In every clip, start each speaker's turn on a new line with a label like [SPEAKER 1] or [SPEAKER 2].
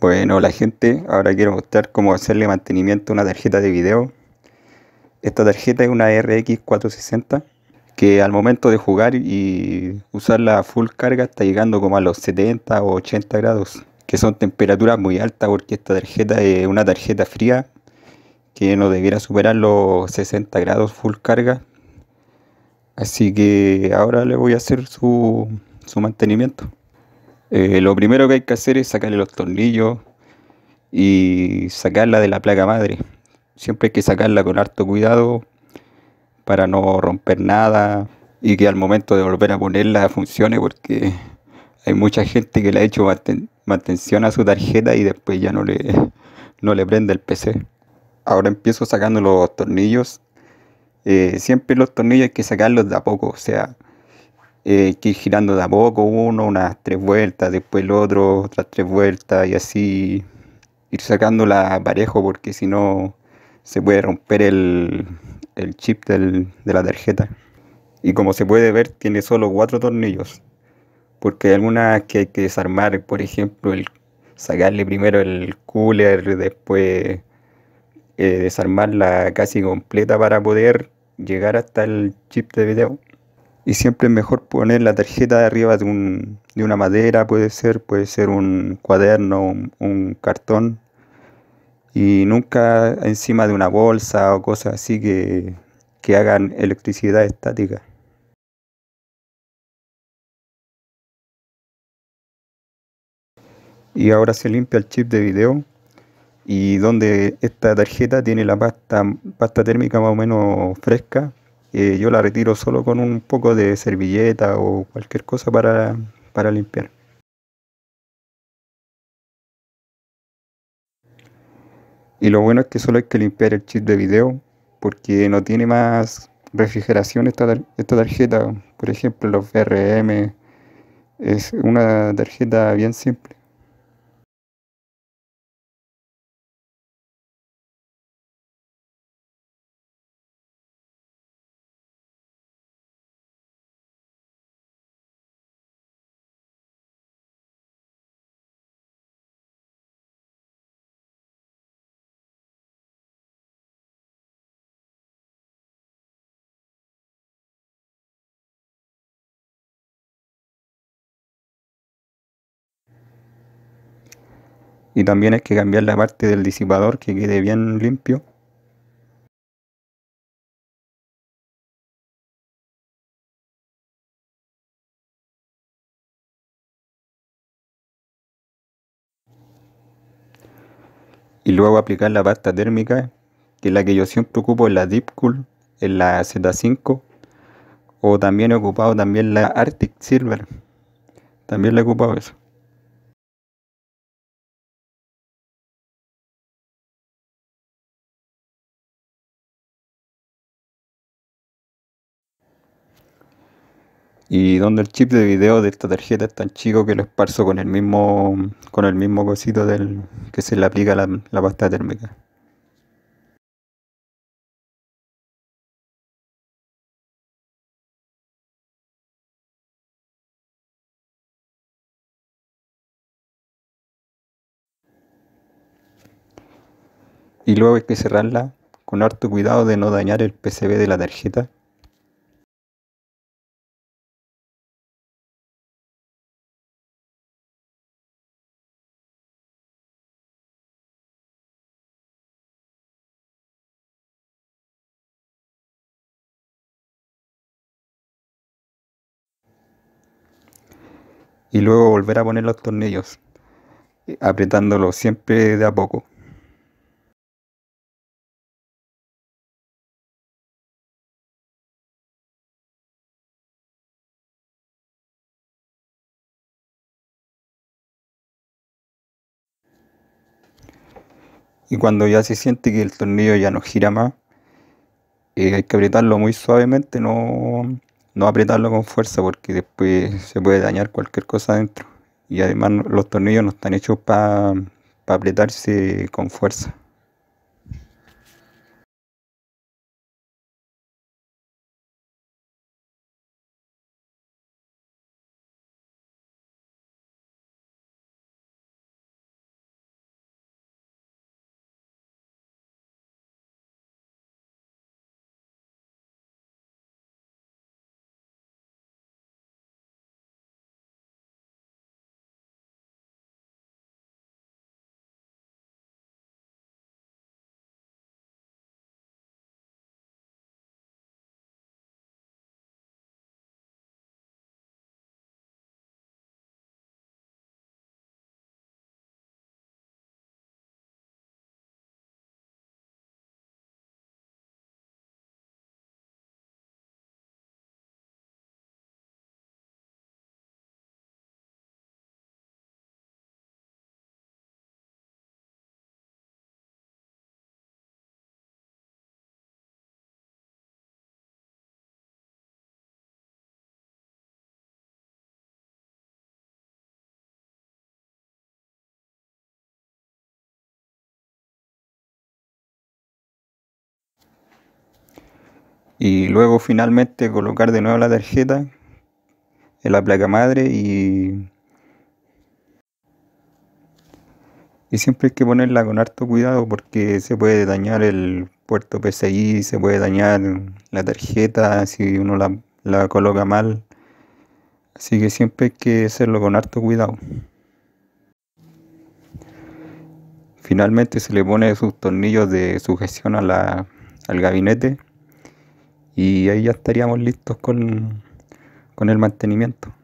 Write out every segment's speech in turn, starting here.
[SPEAKER 1] Bueno, hola gente, ahora quiero mostrar cómo hacerle mantenimiento a una tarjeta de video. Esta tarjeta es una RX 460 que al momento de jugar y usarla a full carga está llegando como a los 70 o 80 grados, que son temperaturas muy altas porque esta tarjeta es una tarjeta fría que no debiera superar los 60 grados full carga. Así que ahora le voy a hacer su, su mantenimiento. Eh, lo primero que hay que hacer es sacarle los tornillos y sacarla de la placa madre. Siempre hay que sacarla con harto cuidado para no romper nada y que al momento de volver a ponerla funcione porque hay mucha gente que le ha hecho mantención a su tarjeta y después ya no le, no le prende el PC. Ahora empiezo sacando los tornillos. Eh, siempre los tornillos hay que sacarlos de a poco, o sea, eh, que ir girando de a poco, uno, unas tres vueltas, después el otro, otras tres vueltas y así ir sacándola parejo porque si no se puede romper el, el chip de la tarjeta. Y como se puede ver tiene solo cuatro tornillos porque hay algunas que hay que desarmar, por ejemplo, el sacarle primero el cooler, después eh, desarmarla casi completa para poder llegar hasta el chip de video. Y siempre es mejor poner la tarjeta de arriba de, un, de una madera, puede ser, puede ser un cuaderno, un, cartón. Y nunca encima de una bolsa o cosas así que, que hagan electricidad estática. Y ahora se limpia el chip de video y donde esta tarjeta tiene la pasta, pasta térmica más o menos fresca, yo la retiro solo con un poco de servilleta o cualquier cosa para, para limpiar. Y lo bueno es que solo hay que limpiar el chip de video porque no tiene más refrigeración esta, tar- esta tarjeta. Por ejemplo, los VRM es una tarjeta bien simple. Y también hay que cambiar la parte del disipador que quede bien limpio. Y luego aplicar la pasta térmica, que es la que yo siempre ocupo en la Deepcool, en la Z5. O también he ocupado también la Arctic Silver. También le he ocupado eso. Y donde el chip de video de esta tarjeta es tan chico que lo esparzo con el mismo, con el mismo cosito del, que se le aplica la, la pasta térmica. Y luego hay que cerrarla con harto cuidado de no dañar el PCB de la tarjeta. Y luego volver a poner los tornillos, eh, apretándolo siempre de a poco. Y cuando ya se siente que el tornillo ya no gira más, eh, hay que apretarlo muy suavemente, no, no apretarlo con fuerza porque después se puede dañar cualquier cosa adentro. Y además los tornillos no están hechos para apretarse con fuerza. Y luego finalmente colocar de nuevo la tarjeta en la placa madre y y siempre hay que ponerla con harto cuidado porque se puede dañar el puerto PCI, se puede dañar la tarjeta si uno la, la coloca mal. Así que siempre hay que hacerlo con harto cuidado. Finalmente se le pone sus tornillos de sujeción a la, al gabinete y ahí ya estaríamos listos con, con el mantenimiento.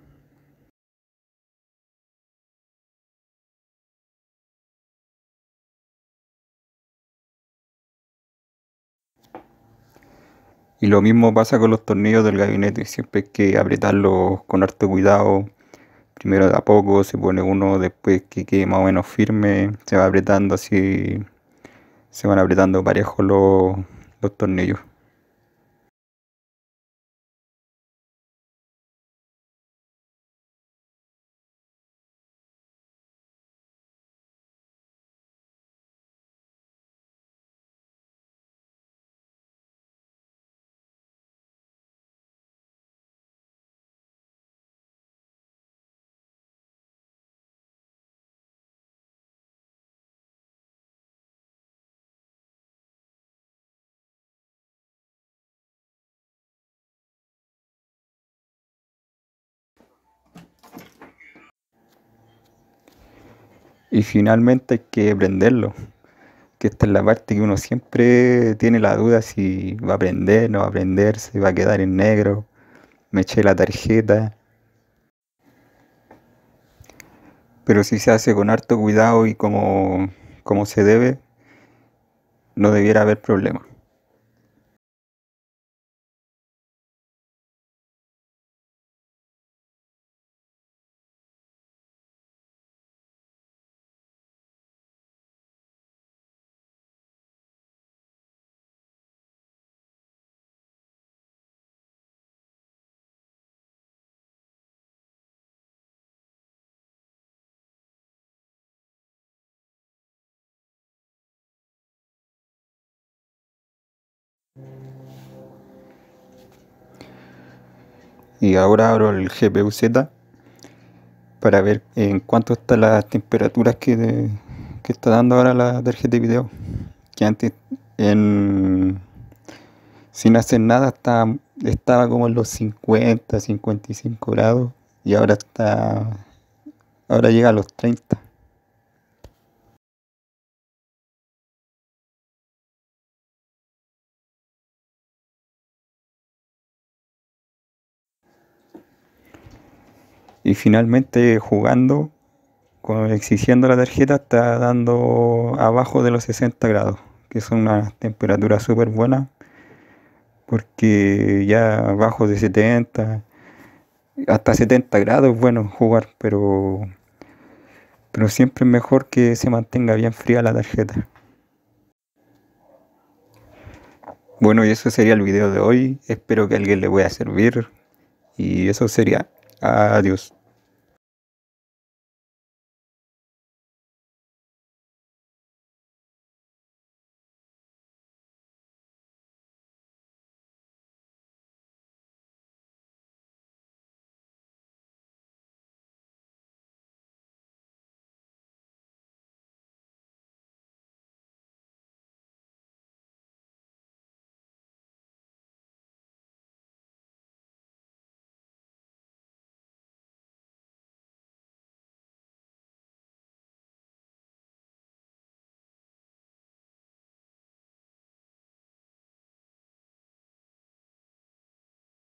[SPEAKER 1] Y lo mismo pasa con los tornillos del gabinete, siempre hay que apretarlos con harto cuidado. Primero de a poco se pone uno, después que quede más o menos firme, se va apretando así, se van apretando parejos los, los tornillos. Y finalmente hay que prenderlo, que esta es la parte que uno siempre tiene la duda si va a prender, no va a prender, si va a quedar en negro, me eché la tarjeta. Pero si se hace con harto cuidado y como, como se debe, no debiera haber problema. Y ahora abro el GPU Z para ver en cuánto están las temperaturas que, que está dando ahora la tarjeta de video. Que antes en, sin hacer nada estaba, estaba como en los 50, 55 grados y ahora está, ahora llega a los 30. Y finalmente jugando, exigiendo la tarjeta, está dando abajo de los 60 grados, que son una temperatura súper buena, porque ya abajo de 70, hasta 70 grados es bueno jugar, pero, pero siempre es mejor que se mantenga bien fría la tarjeta. Bueno, y eso sería el video de hoy. Espero que a alguien le pueda servir. Y eso sería. Adiós.